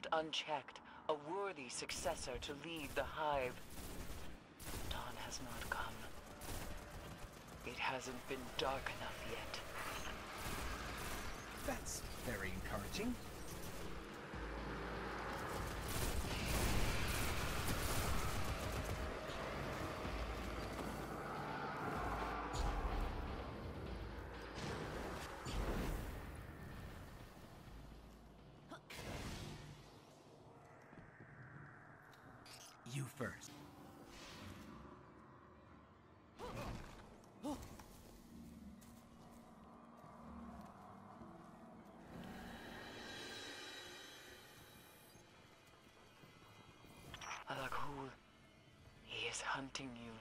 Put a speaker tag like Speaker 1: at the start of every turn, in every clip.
Speaker 1: left unchecked, a worthy successor to lead the Hive. Dawn has not come. It hasn't been dark enough yet.
Speaker 2: That's very encouraging. You first.
Speaker 1: Alak-Hul, he is hunting you.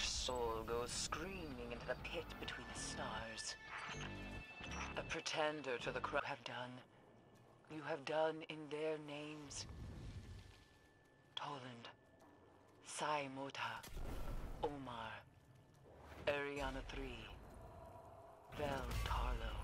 Speaker 1: Soul goes screaming into the pit between the stars. A pretender to the crown have done. You have done in their names. Toland, Sai Mota, Omar, Ariana 3, Vell Tarlowe.